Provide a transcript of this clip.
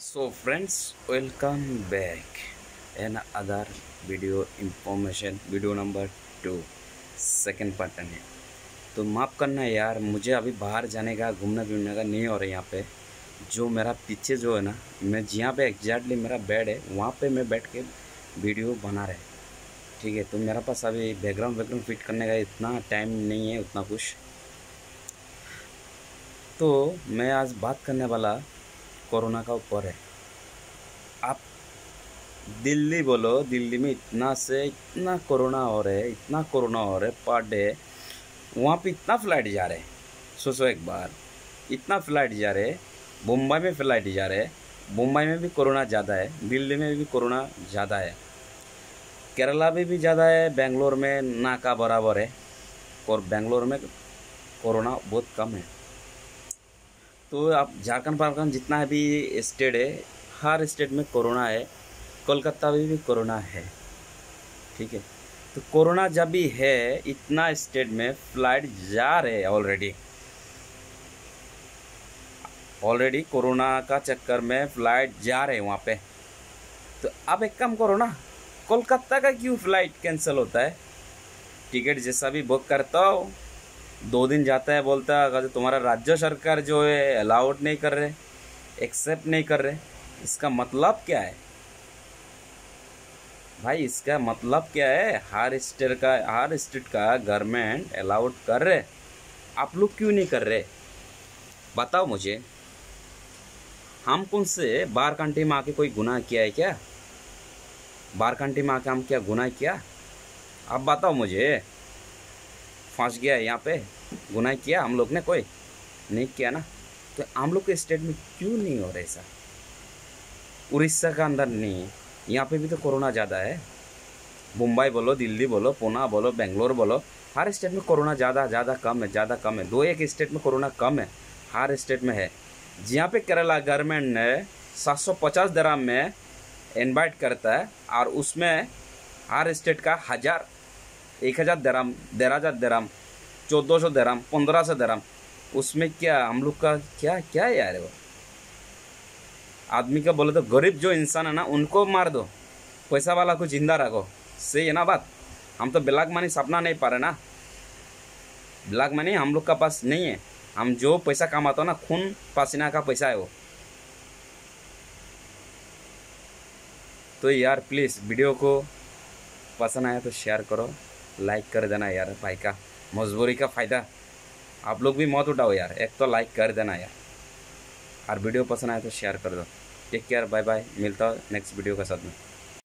so, friends, welcome back. And other video information, video number two second pattern है। तो माफ़ करना यार, मुझे अभी बाहर जाने का, घूमने फिरने का नहीं हो रहा यहाँ पे। जो मेरा पीछे जो है ना, मैं जहाँ पे एग्जैक्टली मेरा बेड है, वहाँ पे मैं बैठ के वीडियो बना रहे ठीक है तो मेरा पास अभी बैकग्राउंड वैकग्राउंड फिट करने का इतना टाइम नहीं है, उतना कुछ। तो मैं आज बात करने वाला कोरोना का ऊपर है। आप दिल्ली बोलो, दिल्ली में इतना से इतना कोरोना हो रहा है, इतना कोरोना हो रहा है, पर डे, वहाँ पे इतना फ़्लाइट जा रहे हैं। सोचो एक बार, इतना फ़्लाइट जा रहे हैं, मुंबई में फ़्लाइट जा रहे मुंबई में भी कोरोना ज़्यादा है, दिल्ली में भी कोरोना ज़्यादा है। केरला में भी ज़्यादा है, बेंगलोर में ना का बराबर है, और बेंगलोर में कोरोना बहुत कम है। तो आप झारखंड पारखंड जितना भी स्टेट है, हर स्टेट में कोरोना है। कोलकाता में भी कोरोना है। ठीक है? तो कोरोना जब भी है, इतना स्टेट में फ़्लाइट जा रहे ऑलरेडी ऑलरेडी कोरोना का चक्कर में फ़्लाइट जा रहे हैं वहाँ पे। तो अब एक काम करो ना, कोलकाता का क्यों फ़्लाइट कैंसिल होता है? टिकट जैसा भी बुक करता हो। दो दिन जाता है, बोलता है तुम्हारा राज्य सरकार जो है अलाउड नहीं कर रहे एक्सेप्ट नहीं कर रहे, इसका मतलब क्या है? भाई, इसका मतलब क्या है? हर स्टेट का, हर स्टेट का गवर्नमेंट अलाउड कर रहे, आप लोग क्यों नहीं कर रहे? बताओ मुझे। हम कौन से? बार कंट्री में आके कोई गुनाह किया है क्या? बार कंट्री में आके हम क्या गुनाह किया? आप बताओ मुझे। फंस गया है यहाँ पे, गुनाह किया हम लोग ने कोई? नहीं किया ना? तो हम लोग के स्टेट में क्यों नहीं हो रहा ऐसा? उड़ीसा का अंदर नहीं यहाँ पे भी तो कोरोना ज़्यादा है। मुंबई बोलो, दिल्ली बोलो, पुणे बोलो, बेंगलोर बोलो, हर स्टेट में कोरोना ज़्यादा ज़्यादा कम है, ज़्यादा कम है। दो एक स्टेट में कोरोना कम है, हर स्टेट में है। जहाँ पे केरला गवर्नमेंट ने 750 दराम में इन्वाइट करता है, और उसमें हर स्टेट का हज़ार एक हज़ार दराम डेढ़ हज़ार दराम चौदह सौ दराम पंद्रह सौ दराम उसमें क्या हम लोग का क्या क्या है यार वो? आदमी का बोले तो गरीब जो इंसान है ना, उनको मार दो। पैसा वाला को ज़िंदा रखो। सही है ना बात? हम तो ब्लैक मनी सपना नहीं पा रहे ना। ब्लैक मनी हम लोग का पास नहीं है। हम जो पैसा कमाते हो ना, खून पसीना का पैसा है वो। तो यार प्लीज़ वीडियो को पसंद आया तो शेयर करो। लाइक कर देना यार भाई का मजबूरी का फ़ायदा। आप लोग भी मौत उठाओ यार, एक तो लाइक कर देना यार। और वीडियो पसंद आए तो शेयर कर दो। टेक केयर बाय बाय मिलता हो नेक्स्ट वीडियो के साथ में।